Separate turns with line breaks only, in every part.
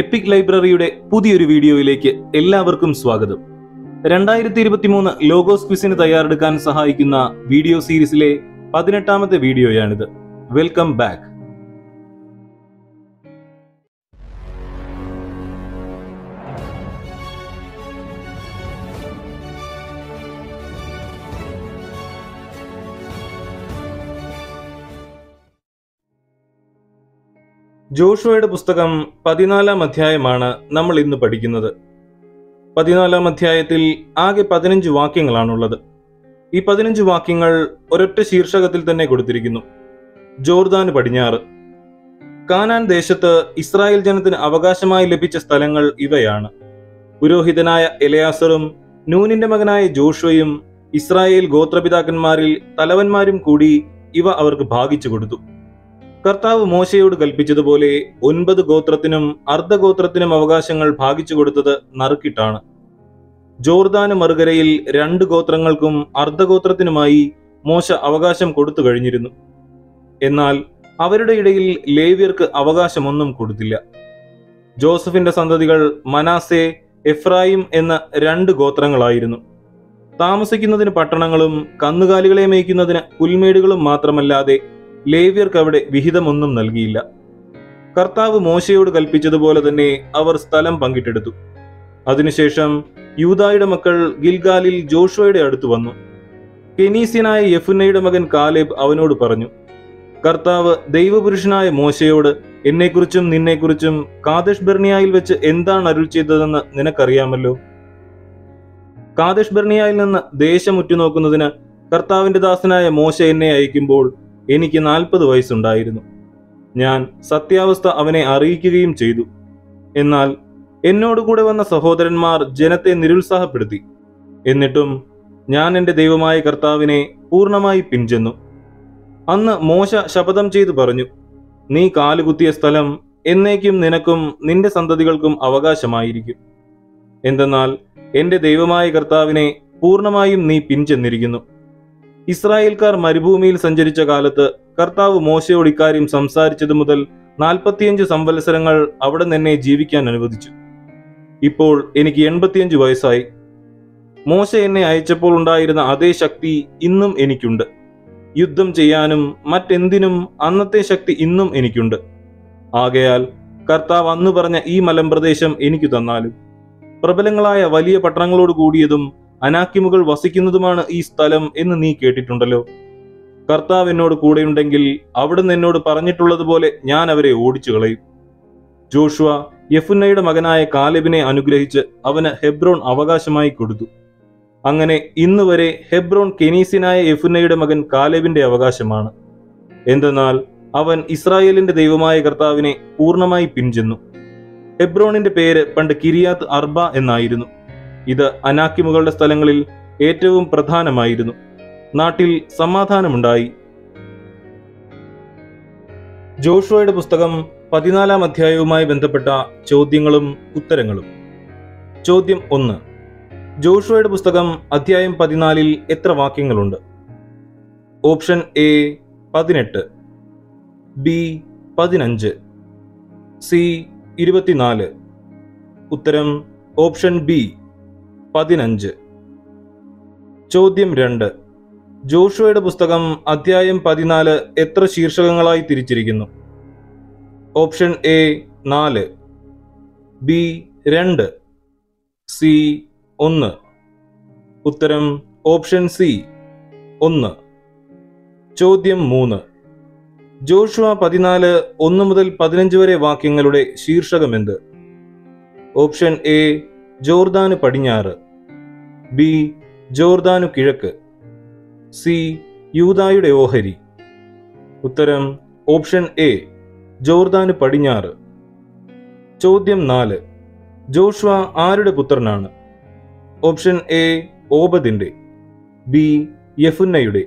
EPIC ലൈബ്രറിയുടെ പുതിയൊരു വീഡിയോയിലേക്ക് എല്ലാവർക്കും സ്വാഗതം. രണ്ടായിരത്തി ഇരുപത്തി മൂന്ന് ലോഗോസ് ക്വിസിന് തയ്യാറെടുക്കാൻ സഹായിക്കുന്ന വീഡിയോ സീരീസിലെ പതിനെട്ടാമത്തെ വീഡിയോയാണിത്. വെൽക്കം ബാക്ക് ജോഷുവയുടെ പുസ്തകം പതിനാലാം അധ്യായമാണ് നമ്മൾ ഇന്ന് പഠിക്കുന്നത്. പതിനാലാം അധ്യായത്തിൽ ആകെ പതിനഞ്ച് വാക്യങ്ങളാണുള്ളത്. ഈ പതിനഞ്ച് വാക്യങ്ങൾ ഒരൊറ്റ ശീർഷകത്തിൽ തന്നെ കൊടുത്തിരിക്കുന്നു. ജോർദാന് പടിഞ്ഞാറ്. കാനാൻ ദേശത്ത് ഇസ്രായേൽ ജനത്തിന് അവകാശമായി ലഭിച്ച സ്ഥലങ്ങൾ ഇവയാണ്. പുരോഹിതനായ എലയാസറും നൂനിന്റെ മകനായ ജോഷുവയും ഇസ്രായേൽ ഗോത്രപിതാക്കന്മാരിൽ തലവന്മാരും കൂടി ഇവ അവർക്ക് ഭാഗിച്ചു കൊടുത്തു. കർത്താവ് മോശയോട് കൽപ്പിച്ചതുപോലെ ഒൻപത് ഗോത്രത്തിനും അർദ്ധഗോത്രത്തിനും അവകാശങ്ങൾ ഭാഗിച്ചു കൊടുത്തത് നറുക്കിട്ടാണ്. ജോർദാന മറുകരയിൽ രണ്ട് ഗോത്രങ്ങൾക്കും അർദ്ധഗോത്രത്തിനുമായി മോശ അവകാശം കൊടുത്തു കഴിഞ്ഞിരുന്നു. എന്നാൽ അവരുടെ ഇടയിൽ ലേവ്യർക്ക് അവകാശമൊന്നും കൊടുത്തില്ല. ജോസഫിന്റെ സന്തതികൾ മനാസെ എഫ്രായിം എന്ന രണ്ട് ഗോത്രങ്ങളായിരുന്നു. താമസിക്കുന്നതിന് പട്ടണങ്ങളും കന്നുകാലികളെ മേയ്ക്കുന്നതിന് പുൽമേടുകളും മാത്രമല്ലാതെ ലേവ്യർക്ക് അവിടെ വിഹിതമൊന്നും നൽകിയില്ല. കർത്താവ് മോശയോട് കൽപ്പിച്ചതുപോലെ തന്നെ അവർ സ്ഥലം പങ്കിട്ടെടുത്തു. അതിനുശേഷം യൂതായുടെ മക്കൾ ഗിൽഗാലിൽ ജോഷുവയുടെ അടുത്ത് വന്നു. കെനീസ്യനായ യഫുനയുടെ മകൻ കാലേബ് അവനോട് പറഞ്ഞു കർത്താവ് ദൈവപുരുഷനായ മോശയോട് എന്നെക്കുറിച്ചും നിന്നെക്കുറിച്ചും കാതേഷ് ബെർണിയായിൽ വെച്ച് എന്താണ് അരുൾ ചെയ്തതെന്ന് നിനക്കറിയാമല്ലോ? കാതേഷ് ബെർണിയായിൽ നിന്ന് ദേശം ഉറ്റുനോക്കുന്നതിന് കർത്താവിന്റെ ദാസനായ മോശ എന്നെ അയക്കുമ്പോൾ എനിക്ക് നാൽപ്പത് വയസ്സുണ്ടായിരുന്നു. ഞാൻ സത്യാവസ്ഥ അവനെ അറിയിക്കുകയും ചെയ്തു. എന്നാൽ എന്നോട് കൂടെ വന്ന സഹോദരന്മാർ ജനത്തെ നിരുത്സാഹപ്പെടുത്തി. എന്നിട്ടും ഞാൻ എന്റെ ദൈവമായ കർത്താവിനെ പൂർണമായി പിൻചെന്നു. അന്ന് മോശ ശപഥം ചെയ്തു പറഞ്ഞു നീ കാലുകുത്തിയ സ്ഥലം എന്നേക്കും നിനക്കും നിന്റെ സന്തതികൾക്കും അവകാശമായിരിക്കും. എന്തെന്നാൽ എന്റെ ദൈവമായ കർത്താവിനെ പൂർണമായും നീ പിൻചെന്നിരിക്കുന്നു. ഇസ്രായേൽക്കാർ മരുഭൂമിയിൽ സഞ്ചരിച്ച കാലത്ത് കർത്താവ് മോശയോട് ഇക്കാര്യം സംസാരിച്ചതു മുതൽ നാൽപ്പത്തിയഞ്ച് സംവത്സരങ്ങൾ അവിടെ നിന്നെ ജീവിക്കാൻ അനുവദിച്ചു. ഇപ്പോൾ എനിക്ക് എൺപത്തിയഞ്ച് വയസ്സായി. മോശ എന്നെ അയച്ചപ്പോൾ ഉണ്ടായിരുന്ന അതേ ശക്തി ഇന്നും എനിക്കുണ്ട്. യുദ്ധം ചെയ്യാനും മറ്റെന്തിനും അന്നത്തെ ശക്തി ഇന്നും എനിക്കുണ്ട്. ആകയാൽ കർത്താവ് അന്ന് പറഞ്ഞ ഈ മലമ്പ്രദേശം എനിക്ക് തന്നാലും പ്രബലങ്ങളായ വലിയ പട്ടണങ്ങളോട് കൂടിയതും അനാക്കിമുകൾ വസിക്കുന്നതുമാണ് ഈ സ്ഥലം എന്ന് നീ കേട്ടിട്ടുണ്ടല്ലോ. കർത്താവ് എന്നോട് കൂടെയുണ്ടെങ്കിൽ അവിടുന്ന് എന്നോട് പറഞ്ഞിട്ടുള്ളതുപോലെ ഞാൻ അവരെ ഓടിച്ചു കളയും ജോഷുവ യഫുന്നയുടെ മകനായ കാലിബിനെ അനുഗ്രഹിച്ച് അവന് ഹെബ്രോൺ അവകാശമായി കൊടുത്തു. അങ്ങനെ ഇന്ന് വരെ ഹെബ്രോൺ കെനീസിനായ യഫുന്നയുടെ മകൻ കാലെബിന്റെ അവകാശമാണ്. എന്തെന്നാൽ അവൻ ഇസ്രായേലിന്റെ ദൈവമായ കർത്താവിനെ പൂർണമായി പിൻചെന്നു. ഹെബ്രോണിന്റെ പേര് പണ്ട് കിരിയാത്ത് അർബ എന്നായിരുന്നു. ഇത് അനാക്കിമുകളുടെ സ്ഥലങ്ങളിൽ ഏറ്റവും പ്രധാനമായിരുന്നു. നാട്ടിൽ സമാധാനമുണ്ടായി. ജോഷുവയുടെ പുസ്തകം പതിനാലാം അധ്യായവുമായി ബന്ധപ്പെട്ട ചോദ്യങ്ങളും ഉത്തരങ്ങളും. ചോദ്യം ഒന്ന്. ജോഷുവയുടെ പുസ്തകം അധ്യായം പതിനാലിൽ എത്ര വാക്യങ്ങളുണ്ട്? ഓപ്ഷൻ എ പതിനെട്ട്. ബി പതിനഞ്ച്. സി ഇരുപത്തിനാല്. ഉത്തരം ഓപ്ഷൻ ബി പതിനഞ്ച്. ചോദ്യം രണ്ട്. ജോഷുവയുടെ പുസ്തകം അധ്യായം പതിനാല് എത്ര ശീർഷകങ്ങളായി തിരിച്ചിരിക്കുന്നു? ഓപ്ഷൻ എ നാല് ബി രണ്ട് സി ഒന്ന്. ഉത്തരം ഓപ്ഷൻ സി ഒന്ന്. ചോദ്യം മൂന്ന്. ജോഷുവ പതിനാല് ഒന്ന് മുതൽ പതിനഞ്ച് വരെ വാക്യങ്ങളുടെ ശീർഷകമെന്ത്? ഓപ്ഷൻ എ ജോർദാന് പടിഞ്ഞാറ്. ബി. ജോർദാനു കിഴക്ക്. സി. യൂതായുടെ ഓഹരി. ഉത്തരം ഓപ്ഷൻ എ. ജോർദാനു പടിഞ്ഞാറ്. ചോദ്യം നാല്. ജോഷ്വ ആരുടെ പുത്രനാണ്? Option A. ഓബദിന്റെ. ബി. യഫുന്നയുടെ.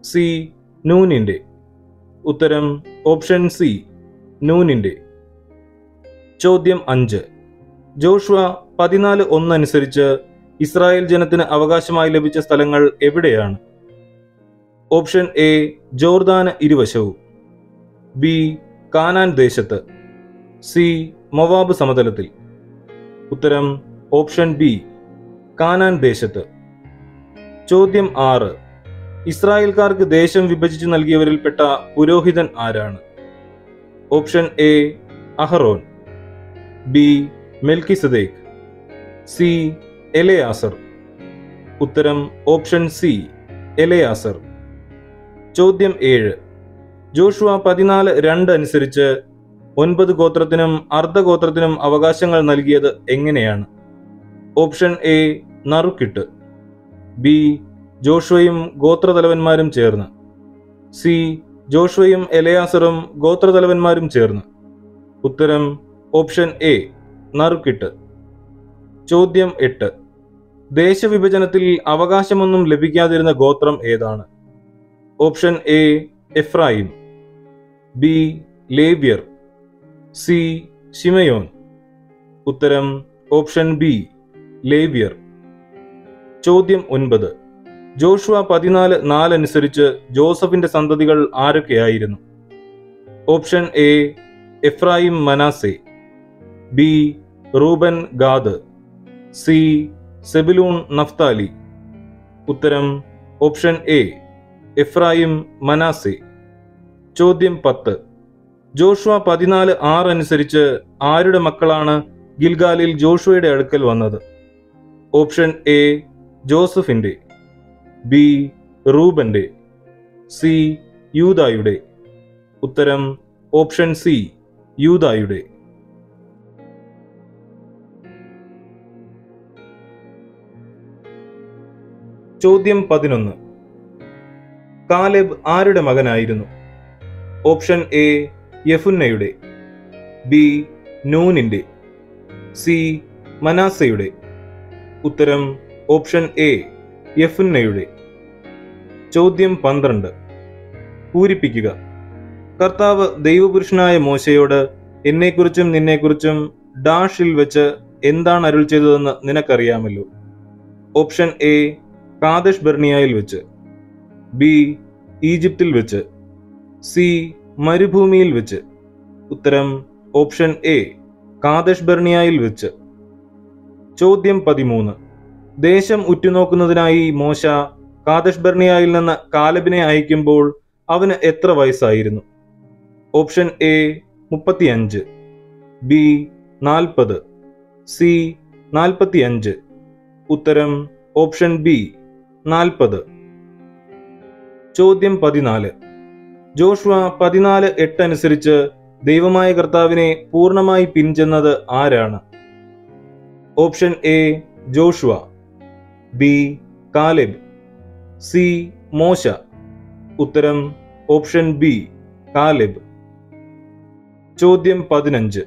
സി. നൂനിന്റെ. ഉത്തരം ഓപ്ഷൻ സി. നൂനിന്റെ. ചോദ്യം അഞ്ച്. ജോഷ്വ പതിനാല് ഒന്നനുസരിച്ച് ഇസ്രായേൽ ജനത്തിന് അവകാശമായി ലഭിച്ച സ്ഥലങ്ങൾ എവിടെയാണ്? ഓപ്ഷൻ എ ജോർദാന് ഇരുവശവും. ബി കാനാൻ ദേശത്ത്. സി മൊവാബ് സമതലത്തിൽ. ഉത്തരം ഓപ്ഷൻ ബി കാനാൻ ദേശത്ത്. ചോദ്യം ആറ് ഇസ്രായേൽക്കാർക്ക് ദേശം വിഭജിച്ചു നൽകിയവരിൽപ്പെട്ട പുരോഹിതൻ ആരാണ്? ഓപ്ഷൻ എ അഹറോൻ. ബി മെൽക്കിസദേക്ക്. സി എലയാസർ. ഉത്തരം ഓപ്ഷൻ സി എലയാസർ. ചോദ്യം ഏഴ്. ജോഷുവ പതിനാല് രണ്ട് അനുസരിച്ച് ഒൻപത് ഗോത്രത്തിനും അർദ്ധഗോത്രത്തിനും അവകാശങ്ങൾ നൽകിയത് എങ്ങനെയാണ്? ഓപ്ഷൻ എ നറുക്കിട്ട്. ബി ജോഷുവയും ഗോത്രതലവന്മാരും ചേർന്ന്. സി ജോഷുവയും എലയാസറും ഗോത്രതലവന്മാരും ചേർന്ന്. ഉത്തരം ഓപ്ഷൻ എ നറുക്കിട്ട്. ചോദ്യം എട്ട്. ദേശവിഭജനത്തിൽ അവകാശമൊന്നും ലഭിക്കാതിരുന്ന ഗോത്രം ഏതാണ്? Option A Ephraim. ബി ലേവ്യർ. സി ഷിമയോൻ ഉത്തരം ഓപ്ഷൻ ബി ലേവ്യർ. ചോദ്യം ഒൻപത്. ജോഷുവ പതിനാല് നാലനുസരിച്ച് ജോസഫിന്റെ സന്തതികൾ ആരൊക്കെയായിരുന്നു? Option A Ephraim Manasseh. B Reuben Gad. C സെബിലൂൺ Naphtali. ഉത്തരം ഓപ്ഷൻ എ എഫ്രായിം മനാസെ. ചോദ്യം പത്ത്. ജോഷുവ പതിനാല് ആറ് അനുസരിച്ച് ആരുടെ മക്കളാണ് ഗിൽഗാലിൽ ജോഷുവയുടെ അടുക്കൽ വന്നത്? ഓപ്ഷൻ എ ജോസഫിന്റെ. ബി റൂബന്റെ. സി യൂതായുടെ ഉത്തരം ഓപ്ഷൻ സി യൂദായുടെ. ചോദ്യം പതിനൊന്ന്. കാലെബ് ആരുടെ മകനായിരുന്നു? ഓപ്ഷൻ എ യഫുന്നയുടെ. ബി നൂനിന്റെ സി മനാസയുടെ. ഉത്തരം ഓപ്ഷൻ എ യഫുന്നയുടെ. ചോദ്യം പന്ത്രണ്ട്. പൂരിപ്പിക്കുക. കർത്താവ് ദൈവപുരുഷനായ മോശയോട് എന്നെക്കുറിച്ചും നിന്നെക്കുറിച്ചും ഡാഷിൽ വെച്ച് എന്താണ് അരുൾ ചെയ്തതെന്ന് നിനക്കറിയാമല്ലോ? ഓപ്ഷൻ എ കാദഷ് ബെർണിയായിൽ വെച്ച് ബി ഈജിപ്തിൽ വെച്ച് സി മരുഭൂമിയിൽ വെച്ച്. ഉത്തരം ഓപ്ഷൻ എ കാദഷ് ബെർണിയായിൽ വെച്ച്. ചോദ്യം പതിമൂന്ന്. ദേശം ഉറ്റുനോക്കുന്നതിനായി മോശ കാദഷ് ബെർണിയായിൽ നിന്ന് കാലബിനെ അയക്കുമ്പോൾ അവന് എത്ര വയസ്സായിരുന്നു? ഓപ്ഷൻ എ മുപ്പത്തിയഞ്ച്. ബി നാൽപ്പത്. സി നാൽപ്പത്തിയഞ്ച്. ഉത്തരം ഓപ്ഷൻ ബി നാൽപ്പത്. ചോദ്യം പതിനാല്. ജോഷുവ പതിനാല് എട്ട് അനുസരിച്ച് ദൈവമായ കർത്താവിനെ പൂർണമായി പിൻചെന്നത് ആരാണ്? Option A Joshua. B Caleb. C മോശ. ഉത്തരം ഓപ്ഷൻ ബി കാലിബ്. ചോദ്യം പതിനഞ്ച്.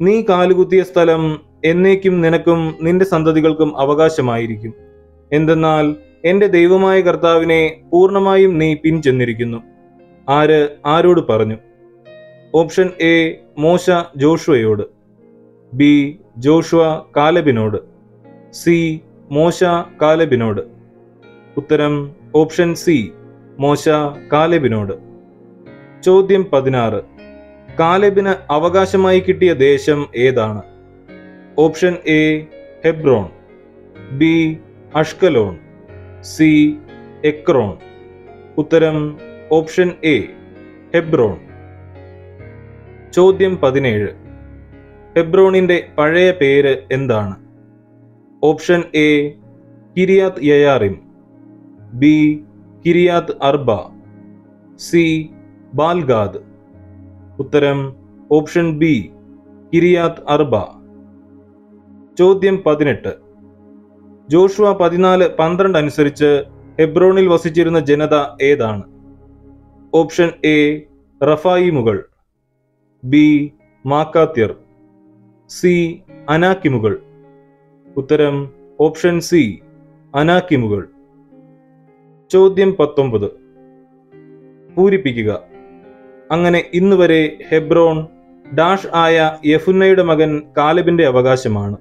നീ കാലുകുത്തിയ സ്ഥലം എന്നേക്കും നിനക്കും നിന്റെ സന്തതികൾക്കും അവകാശമായിരിക്കും. എന്തെന്നാൽ എന്റെ ദൈവമായ കർത്താവിനെ പൂർണമായും നീ പിൻചെന്നിരിക്കുന്നു. ആര് ആരോട് പറഞ്ഞു? ഓപ്ഷൻ എ മോശ ജോഷുവയോട്. ബി ജോഷുവ കാലബിനോട്. സി മോശ കാലബിനോട്. ഉത്തരം ഓപ്ഷൻ സി മോശ കാലബിനോട്. ചോദ്യം പതിനാറ്. കാലബിന് അവകാശമായി കിട്ടിയ ദേശം ഏതാണ്? Option A Hebron. B Ashkelon. C. Ekron. ഉത്തരം ഓപ്ഷൻ എ ഹെബ്രോൺ. ചോദ്യം പതിനേഴ്. ഹെബ്രോണിന്റെ പഴയ പേര് എന്താണ്? Option A Kiriath യയാറിം. B Kiriath Arba. C Baal-gad. ഉത്തരം ഓപ്ഷൻ ബി കിരിയാത്ത് അർബ. ചോദ്യം പതിനെട്ട്. ജോഷുവ പതിനാല് പന്ത്രണ്ട് അനുസരിച്ച് ഹെബ്രോണിൽ വസിച്ചിരുന്ന ജനത ഏതാണ്? ഓപ്ഷൻ എ റഫായിമുകൾ. ബി മാക്കാത്യർ സി അനാക്കിമുകൾ. ഉത്തരം ഓപ്ഷൻ സി അനാക്കിമുകൾ. ചോദ്യം പത്തൊമ്പത്. പൂരിപ്പിക്കുക. അങ്ങനെ ഇന്ന് വരെ ഹെബ്രോൺ ഡാഷ് ആയ യഫുന്നയുടെ മകൻ കാലബിന്റെ അവകാശമാണ്.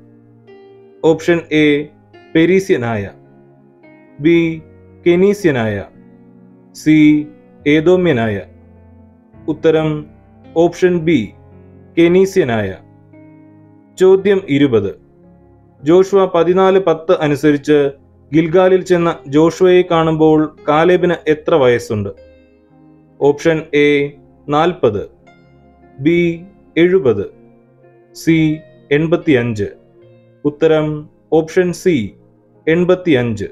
ഓപ്ഷൻ എ പെരീസ്യനായ. ബി കെനീസ്യനായ. സി ഏതോമ്യനായ ഉത്തരം ഓപ്ഷൻ ബി കെനീസ്യനായ. ചോദ്യം ഇരുപത്. ജോഷുവ പതിനാല് പത്ത് അനുസരിച്ച് ഗിൽഗാലിൽ ചെന്ന ജോഷുവയെ കാണുമ്പോൾ കാലേബിന് എത്ര വയസ്സുണ്ട്? ഓപ്ഷൻ എ നാൽപ്പത്. ബി എഴുപത്. സി എൺപത്തിയഞ്ച്. ഉത്തരം ഓപ്ഷൻ സി എൺപത്തിയഞ്ച്.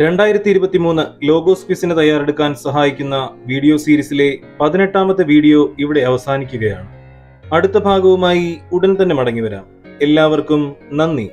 രണ്ടായിരത്തി ഇരുപത്തി മൂന്ന് ലോഗോസ് ക്വിസിന് തയ്യാറെടുക്കാൻ സഹായിക്കുന്ന വീഡിയോ സീരീസിലെ പതിനെട്ടാമത്തെ വീഡിയോ ഇവിടെ അവസാനിക്കുകയാണ്. അടുത്ത ഭാഗവുമായി ഉടൻ തന്നെ മടങ്ങി വരാം. എല്ലാവർക്കും നന്ദി.